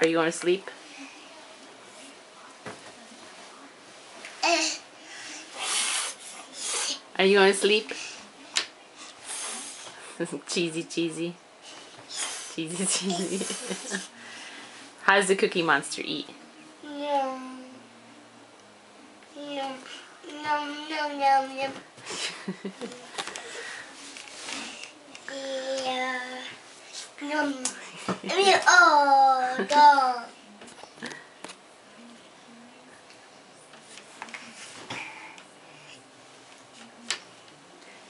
Are you going to sleep? Are you going to sleep? cheesy, cheesy. Cheesy, cheesy. How does the Cookie Monster eat? Yum. Yum. Yum, yum, yum, yum. Yeah. Yum. Yeah, Oh, God.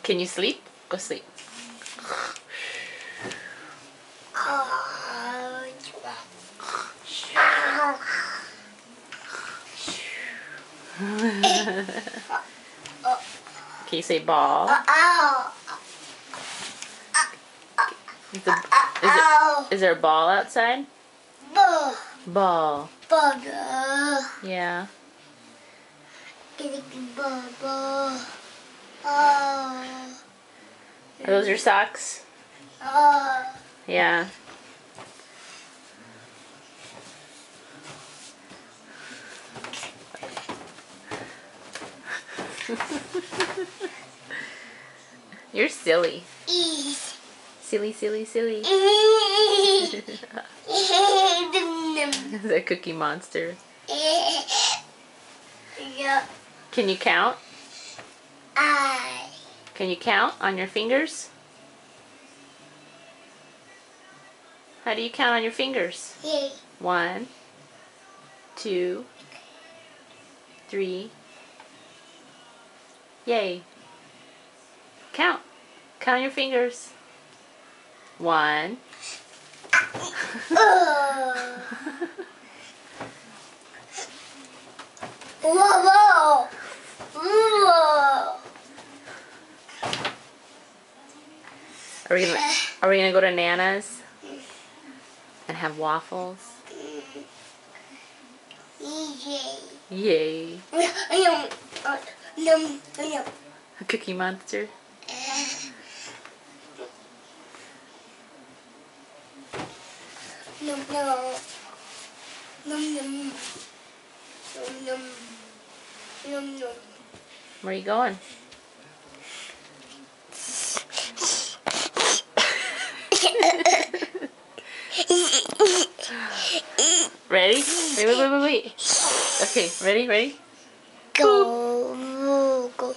Can you sleep? Go sleep. Oh, oh, Can you say ball? ow. Is, the, is, it, is there a ball outside? Ball. Bugger. Yeah. Getting bubble. Oh. Are those your socks? Oh. Yeah. You're silly. Silly, silly, silly. The cookie monster. Yeah. Can you count? I. Can you count on your fingers? How do you count on your fingers? Yay. One, two, three. Yay. Count. Count your fingers. One. Whoa, whoa. Whoa. Are we gonna Are we gonna go to Nana's and have waffles? Yay. Yay! Yum. Yum. Yum. A cookie monster. Where are you going? Ready? Wait, wait, wait, wait, wait. Okay, ready, ready? Go, Go.